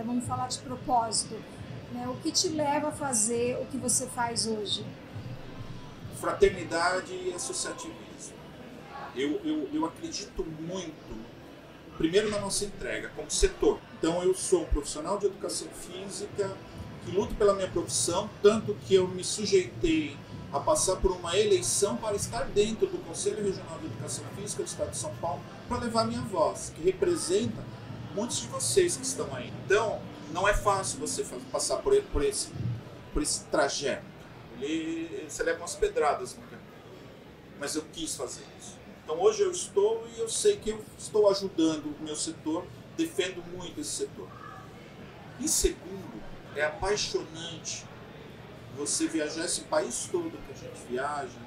né? Vamos falar de propósito. Né? O que te leva a fazer o que você faz hoje? Fraternidade e associativismo. Eu, eu, eu acredito muito, primeiro na nossa entrega, como setor. Então, eu sou um profissional de educação física que luto pela minha profissão, tanto que eu me sujeitei a passar por uma eleição para estar dentro do Conselho Regional de Educação Física do Estado de São Paulo para levar minha voz, que representa muitos de vocês que estão aí. Então, não é fácil você passar por, por, esse, por esse trajeto. Ele, você leva umas pedradas no caminho. Mas eu quis fazer isso. Então hoje eu estou e eu sei que eu estou ajudando o meu setor, defendo muito esse setor. E segundo, é apaixonante você viajar esse país todo que a gente viaja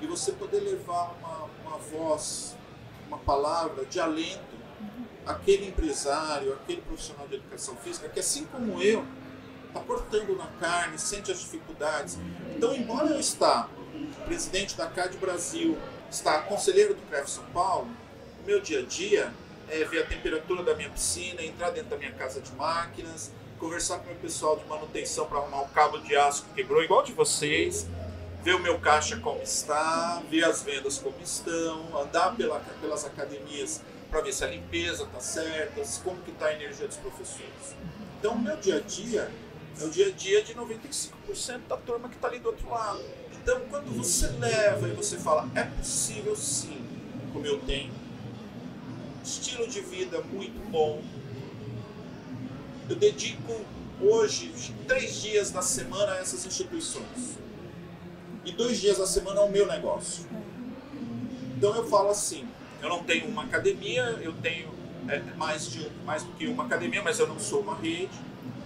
e você poder levar uma, uma voz, uma palavra de alento àquele empresário, aquele profissional de educação física que, assim como eu, está cortando na carne, sente as dificuldades. Então, embora eu está presidente da CAD Brasil, está conselheiro do CREF São Paulo, o meu dia a dia é ver a temperatura da minha piscina, entrar dentro da minha casa de máquinas, conversar com o meu pessoal de manutenção para arrumar o cabo de aço que quebrou, igual de vocês, ver o meu caixa como está, ver as vendas como estão, andar pela, pelas academias para ver se a limpeza está certa, como que está a energia dos professores. Então, o meu dia a dia é o dia a dia de 95% da turma que está ali do outro lado. Então, quando você leva e você fala, é possível sim, como eu tenho, estilo de vida muito bom, eu dedico hoje três dias da semana a essas instituições e dois dias da semana ao meu negócio. Então eu falo assim, eu não tenho uma academia, eu tenho é, mais, de, mais do que uma academia, mas eu não sou uma rede.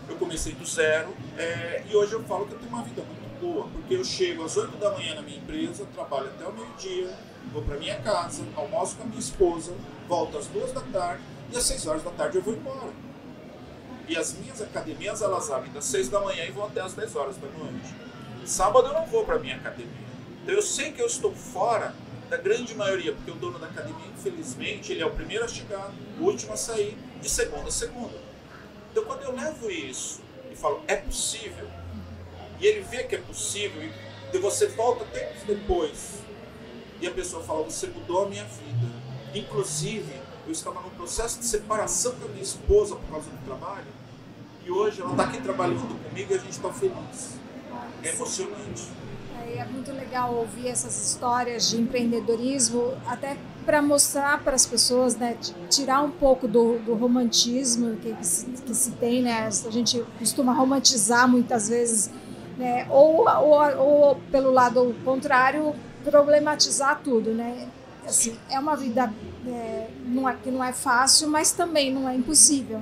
Eu comecei do zero é, e hoje eu falo que eu tenho uma vida muito boa, porque eu chego às 8 da manhã na minha empresa, trabalho até o meio-dia, vou para minha casa, almoço com a minha esposa, volto às duas da tarde e às 6 horas da tarde eu vou embora. E as minhas academias elas abrem das 6 da manhã e vão até as 10 horas da noite. Sábado eu não vou para minha academia. Então eu sei que eu estou fora da grande maioria, porque o dono da academia, infelizmente, ele é o primeiro a chegar, o último a sair, de segunda a segunda. Então quando eu levo isso e falo, é possível, e ele vê que é possível, e você volta tempos depois, e a pessoa fala, você mudou a minha vida. Inclusive, eu estava num processo de separação da minha esposa por causa do trabalho, e hoje ela está aqui trabalhando comigo e a gente está feliz. É emocionante. É muito legal ouvir essas histórias de empreendedorismo, até para mostrar para as pessoas, né, tirar um pouco do, do romantismo que, que, se, que, se, tem, né? A gente costuma romantizar muitas vezes, né? Ou, ou, ou pelo lado contrário, problematizar tudo, né? Assim, é uma vida é, não é, que não é fácil, mas também não é impossível.